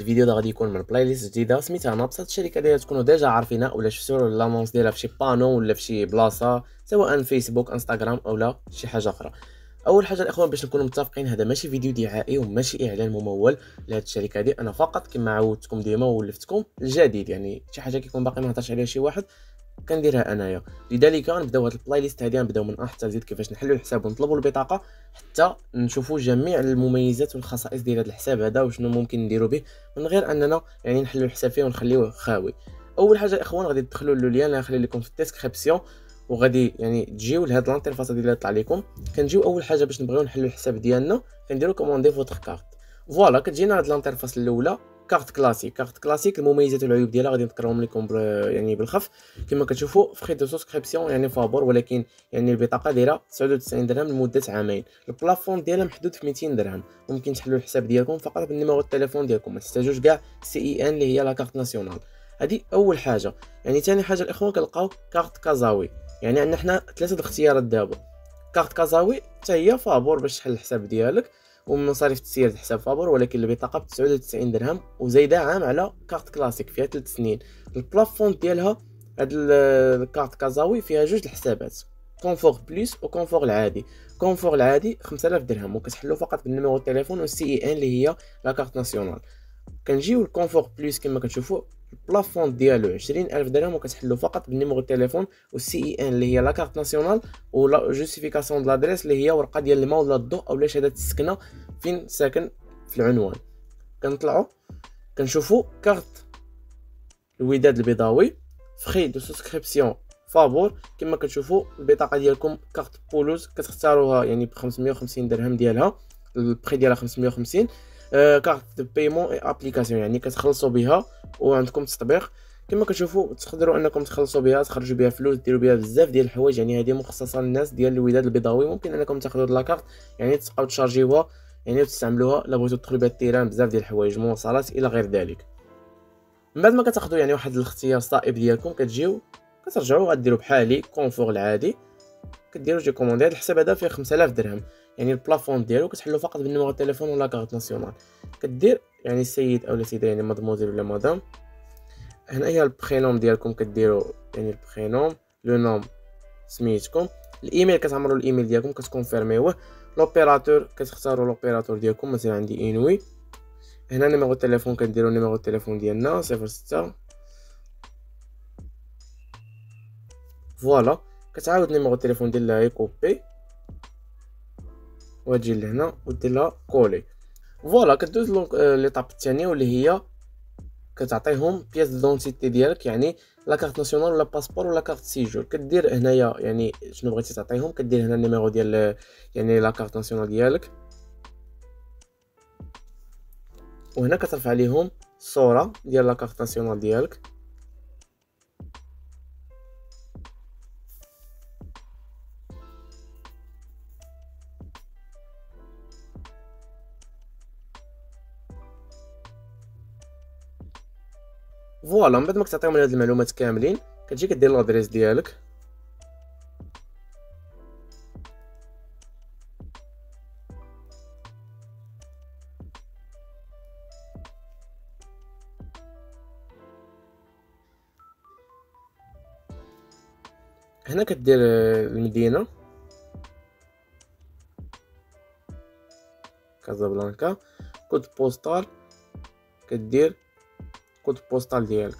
الفيديو ده غادي يكون من playlist جديدة. سميتها Naps هاد الشركة اللي تكونوا déjà عارفينها ولا شفتوا l'annonce ديالها فشي panneau ولا فشي بلاصة سواء فيسبوك انستغرام أولا شي حاجة أخرى. أول حاجة الإخوان باش نكونوا متفقين هذا ماشي فيديو دعائي وماشي إعلان ممول لهاد الشركة هذه أنا فقط كما عودتكم ديما ولفتكم الجديد يعني شي حاجة كيكون باقي ما عليها شي واحد. كنديرها انايا. لذلك غنبداو هاد ال playlist هادي غنبداو من حتى زيد كيفاش نحلوا الحساب ونطلبوا البطاقة حتى نشوفوا جميع المميزات والخصائص ديال هذا الحساب هذا وشنو ممكن نديروا به من غير أننا يعني نحلوا الحساب فيه ونخليوه خاوي. أول حاجة الاخوان غادي تدخلوا ال lien اللي غنخلي لكم في ال description وغادي يعني تجيو لهاد l'interface اللي طلع لكم. كنجيو أول حاجة باش نبغيو نحلوا الحساب ديالنا كنديروا commander votre carte voilà كتجينا هاد l'interface الأولى. carte classique carte classique المميزات والعيوب ديالها غادي نذكرهم لكم يعني بالخف. كما كتشوفوا frais de souscription يعني فابور ولكن يعني البطاقة دايرة 99 درهم لمدة عامين. ال plafond ديالها محدود في 200 درهم. ممكن تحلوا الحساب ديالكم فقط بال numéro التليفون ديالكم. ما تحتاجوش كاع CIN اللي هي la carte nationale هذه أول حاجة. يعني ثاني حاجة الإخوان كنلقاو carte CasaWe. يعني عندنا حنا ثلاثة الاختيارات دابا. carte CasaWe حتى هي فابور باش تحل الحساب ديالك. ومصاريف تسيير حساب فابور ولكن البطاقه ب 99 درهم وزايده عام على carte classique فيها 3 سنين. ال plafond ديالها هاد ال carte CasaWe فيها جوج الحسابات confort plus و confort العادي. confort العادي 5000 درهم وكتحلو فقط بال numéro التليفون وال CIN اللي هي la carte nationale. كنجيو ال confort plus كما كتشوفوا ال plafond ديالو 20000 درهم وكتحلو فقط بال numéro التليفون وال CIN اللي هي la carte nationale ولا justification d'adresse اللي هي ورقة ديال الماء ولا الضوء اولا شهادة السكنة فين ساكن في العنوان. كنطلعوا كنشوفوا كارت الوداد البيضاوي frais de souscription فابور. كما كتشوفوا البطاقة ديالكم carte pelouse كتختاروها يعني ب 550 درهم ديالها ال prix ديالها 550 آه carte de paiement et application يعني كتخلصوا بها وعندكم تطبيق. كما كتشوفوا تقدروا انكم تخلصوا بها تخرجوا بها فلوس ديروا بها بزاف ديال الحوايج يعني هذه مخصصة للناس ديال الوداد البيضاوي. ممكن انكم تاخذوا la carte يعني تبقاو تشارجيوها يعني تستعملوها الا بغيتو تدخلوا بها التيران بزاف ديال الحوايج مواصلات إلى غير ذلك. من بعد ما كتاخذوا يعني واحد الاختيار صائب ديالكم كتجيو كترجعوا غديروا بحالي confort العادي كديروا je commande هذا الحساب هذا فيه 5000 درهم. يعني ال plafond ديالو كتحلو فقط بال numéro التليفون و la carte nationale. كدير يعني السيد أو السيده يعني مادموزيل ولا مدام هنا هي ال prénom ديالكم كديروا يعني ال prénom le nom سميتكم الإيميل كتعمروا الإيميل ديالكم كتكونفيرميوه. l'opérateur كتختاروا l'opérateur ديالكم مثلا عندي inwi. هنا numéro التليفون كنديروا numéro التليفون ديالنا صفر ستة. voilà كتعاود numéro التليفون ديالها copier وتجي لهنا ودير لها coller. voilà كدوز l'étape الثانية واللي هي كتعطيهم pièce d'identité ديالك يعني la carte nationale ولا passeport ولا carte séjour كدير هنايا يعني شنو بغيتي تعطيهم كدير هنا ال numéro ديال يعني la carte nationale ديالك. وهنا كترفع ليهم الصورة ديال la carte nationale ديالك. voilà من بعد ما كتعطيهم هاد المعلومات كاملين كتجي كدير l'adresse ديالك. هنا كدير المدينة. كازابلانكا. code postal. كدير code postal ديالك.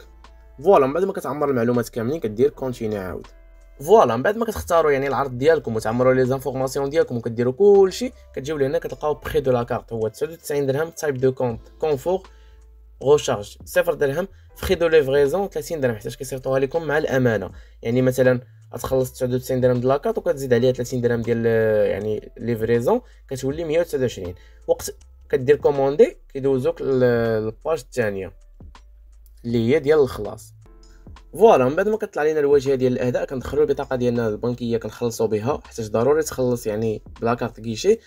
voilà من بعد ما كتعمر المعلومات كاملين كدير continuer عاود. voilà من بعد ما كتختاروا يعني العرض ديالكم وتعمروا les informations ديالكم وكديروا كلشي كتجيو لهنا كتلقاو prix de la carte هو 99 درهم type de compte confort recharge صفر درهم frais de livraison 30 درهم حيت كيصيفطوها لكم مع الأمانة. يعني مثلا غتخلص 99 درهم ديال la carte وكتزيد عليها 30 درهم ديال يعني livraison كتولي 129 وقت كدير commander كيدوزوك لل page الثانية اللي هي ديال الخلاص. voilà من بعد ما كطلع لينا الواجهة ديال الأداء كندخلوا البطاقه ديالنا البنكية كنخلصوا بها حيت ضروري تخلص يعني ب la carte guichet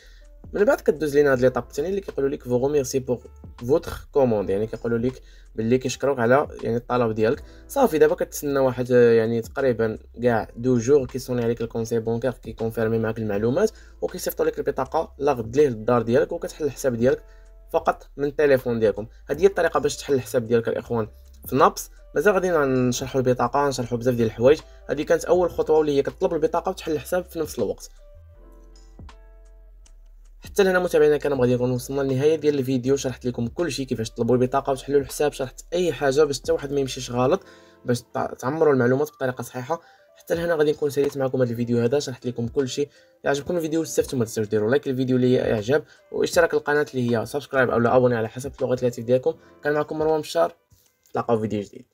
من بعد كدوز لينا هاد l'étape الثاني اللي كيقولوا لك vous remercie pour votre commande يعني كيقولوا لك باللي كيشكروك على يعني الطلب ديالك. صافي دابا كتسنى واحد يعني تقريبا كاع دو جور كيصوني عليك ال conseiller bancaire كيكونفيرمي معاك المعلومات وكيصيفطوا لك البطاقة لادريس ليه للدار ديالك وكتحل الحساب ديالك فقط من التليفون ديالكم. هذه هي الطريقة باش تحل الحساب ديالك الإخوان في نابس. مازال غادي نشرحوا البطاقة نشرحوا بزاف ديال الحوايج. هذه كانت أول خطوة واللي هي كتطلب البطاقة وتحل الحساب في نفس الوقت. حتى لهنا متابعينا كان غادي نكون وصلنا للنهايه ديال الفيديو. شرحت لكم كل شيء كيفاش تطلبوا البطاقة وتحلوا الحساب شرحت أي حاجة باش حتى واحد ما يمشيش غلط باش تعمروا المعلومات بطريقة صحيحة. حتى لهنا غادي نكون ساليت معكم هذا الفيديو هذا شرحت لكم كل شيء يعجبكم الفيديو استفدتوا ما تنساوش ديروا like للفيديو اللي هي اعجاب واشتراك القناة اللي هي subscribe أو abonner على حسب اللغة الهاتف ديالكم. كان معكم مروان بشار نتلاقاو في فيديو جديد.